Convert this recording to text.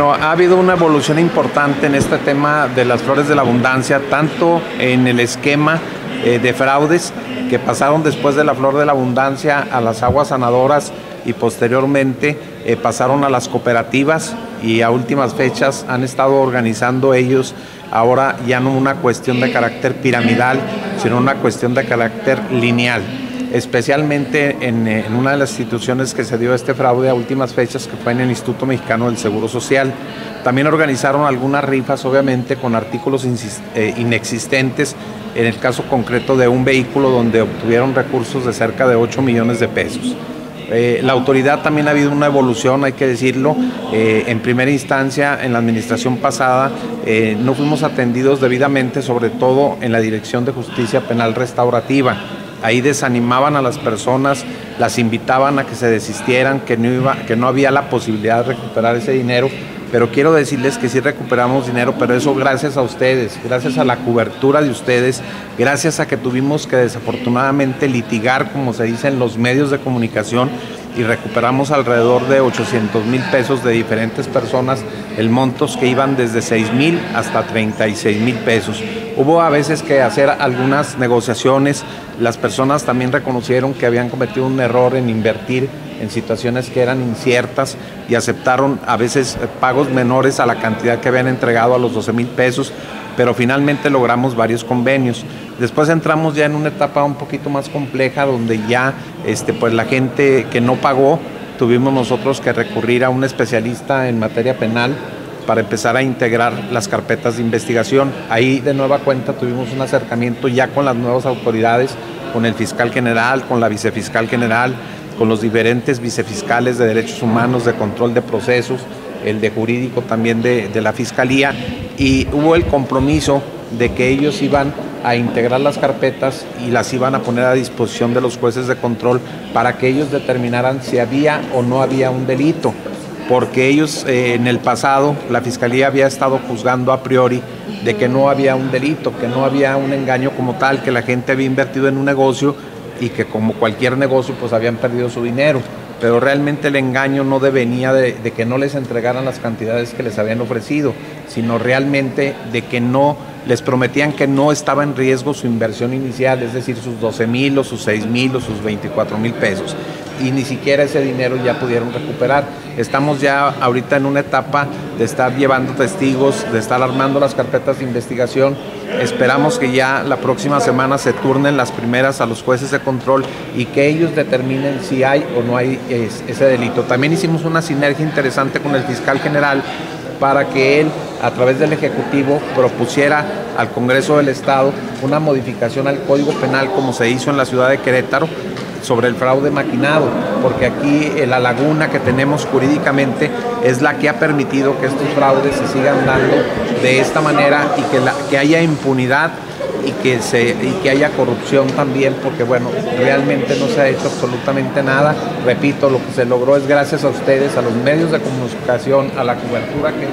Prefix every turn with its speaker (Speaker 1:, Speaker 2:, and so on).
Speaker 1: Bueno, ha habido una evolución importante en este tema de las flores de la abundancia, tanto en el esquema eh, de fraudes que pasaron después de la flor de la abundancia a las aguas sanadoras y posteriormente eh, pasaron a las cooperativas y a últimas fechas han estado organizando ellos ahora ya no una cuestión de carácter piramidal, sino una cuestión de carácter lineal especialmente en, en, una de las instituciones que se dio este fraude a últimas fechas, que fue en el Instituto Mexicano del Seguro Social. También organizaron algunas rifas, obviamente, con artículos eh, inexistentes, en el caso concreto de un vehículo donde obtuvieron recursos de cerca de 8 millones de pesos. Eh, la autoridad también ha habido una evolución, hay que decirlo. Eh, en primera instancia, en la administración pasada, no fuimos atendidos debidamente, sobre todo en la Dirección de Justicia Penal Restaurativa ahí desanimaban a las personas, las invitaban a que se desistieran, que no, iba, que no había la posibilidad de recuperar ese dinero. Pero quiero decirles que sí recuperamos dinero, pero eso gracias a ustedes, gracias a la cobertura de ustedes, gracias a que tuvimos que desafortunadamente litigar, como se dice en los medios de comunicación, y recuperamos alrededor de 800 mil pesos de diferentes personas, el montos que iban desde 6 mil hasta 36 mil pesos. Hubo a veces que hacer algunas negociaciones, las personas también reconocieron que habían cometido un error en invertir en situaciones que eran inciertas y aceptaron a veces pagos menores a la cantidad que habían entregado a los 12 mil pesos, pero finalmente logramos varios convenios. Después entramos ya en una etapa un poquito más compleja donde ya este, pues la gente que no pagó tuvimos nosotros que recurrir a un especialista en materia penal para empezar a integrar las carpetas de investigación. Ahí de nueva cuenta tuvimos un acercamiento ya con las nuevas autoridades, con el fiscal general, con la vicefiscal general, con los diferentes vicefiscales de derechos humanos, de control de procesos, el de jurídico también de, de la fiscalía, y hubo el compromiso de que ellos iban a integrar las carpetas y las iban a poner a disposición de los jueces de control para que ellos determinaran si había o no había un delito, porque ellos eh, en el pasado, la Fiscalía había estado juzgando a priori de que no había un delito, que no había un engaño como tal, que la gente había invertido en un negocio y que como cualquier negocio pues habían perdido su dinero. Pero realmente el engaño no devenía de, de, que no les entregaran las cantidades que les habían ofrecido, sino realmente de que no les prometían que no estaba en riesgo su inversión inicial, es decir, sus 12 mil o sus 6 mil o sus 24 mil pesos. Y ni siquiera ese dinero ya pudieron recuperar. Estamos ya ahorita en una etapa de estar llevando testigos, de estar armando las carpetas de investigación. Esperamos que ya la próxima semana se turnen las primeras a los jueces de control y que ellos determinen si hay o no hay ese delito. También hicimos una sinergia interesante con el fiscal general para que él, a través del Ejecutivo, propusiera al Congreso del Estado una modificación al Código Penal como se hizo en la ciudad de Querétaro sobre el fraude maquinado, porque aquí la laguna que tenemos jurídicamente es la que ha permitido que estos fraudes se sigan dando de esta manera y que haya impunidad y que, se, y que haya corrupción también, porque bueno, realmente no se ha hecho absolutamente nada. Repito, lo que se logró es gracias a ustedes, a los medios de comunicación, a la cobertura que